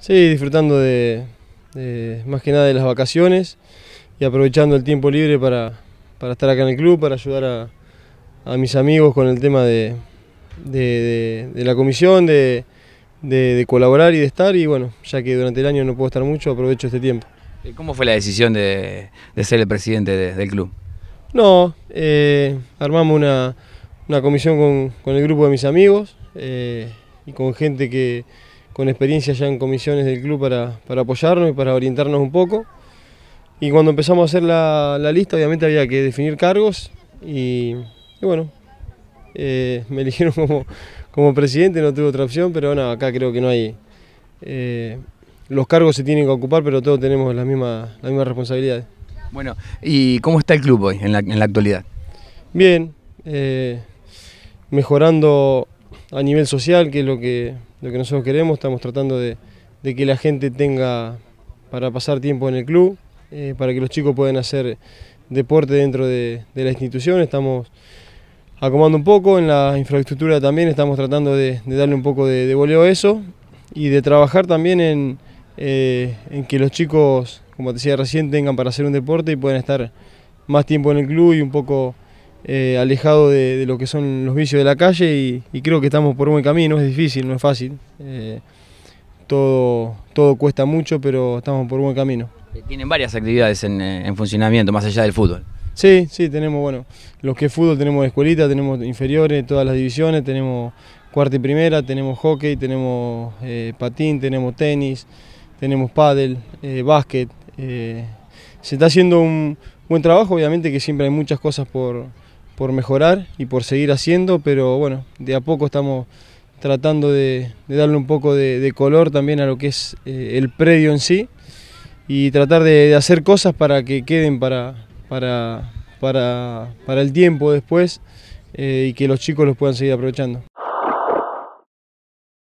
Sí, disfrutando de, de- más que nada de las vacaciones y aprovechando el tiempo libre para, para estar acá en el club, para ayudar a, a mis amigos con el tema de, de- la comisión, de, colaborar y de estar. Y bueno, ya que durante el año no puedo estar mucho, aprovecho este tiempo. Eh, ¿Cómo fue la decisión de, de ser el presidente de- del club? No, eh, armamos una, una comisión con, con el grupo de mis amigos eh, y con gente que con experiencia ya en comisiones del club para, para apoyarnos y para orientarnos un poco. Y cuando empezamos a hacer la, la lista, obviamente había que definir cargos y, y bueno, eh, me eligieron como, como presidente, no tuve otra opción, pero no, acá creo que no hay... eh, los cargos se tienen que ocupar, pero todos tenemos las mismas, las mismas responsabilidades. Bueno, ¿y cómo está el club hoy en la, en la actualidad? Bien, eh, mejorando a nivel social, que es lo que, lo que nosotros queremos. Estamos tratando de, de que la gente tenga para pasar tiempo en el club, eh, para que los chicos puedan hacer deporte dentro de, de la institución. Estamos acomodando un poco en la infraestructura también, estamos tratando de, darle un poco de, de voleo a eso y de trabajar también en, eh, en que los chicos, como te decía recién, tengan para hacer un deporte y puedan estar más tiempo en el club y un poco eh, alejado de, de lo que son los vicios de la calle y, y creo que estamos por buen camino, es difícil, no es fácil. eh, todo, todo cuesta mucho, pero estamos por buen camino. Eh, Tienen varias actividades en, en funcionamiento, más allá del fútbol. Sí, sí, tenemos, bueno, los que es fútbol tenemos escuelita, tenemos inferiores, todas las divisiones, tenemos cuarta y primera, tenemos hockey, tenemos eh, patín, tenemos tenis, tenemos pádel, básquet. se está haciendo un buen trabajo, obviamente que siempre hay muchas cosas por, por mejorar y por seguir haciendo, pero bueno, de a poco estamos tratando de, de darle un poco de, de color también a lo que es eh, el predio en sí y tratar de, hacer cosas para que queden para, para, para, para el tiempo después eh, y que los chicos los puedan seguir aprovechando.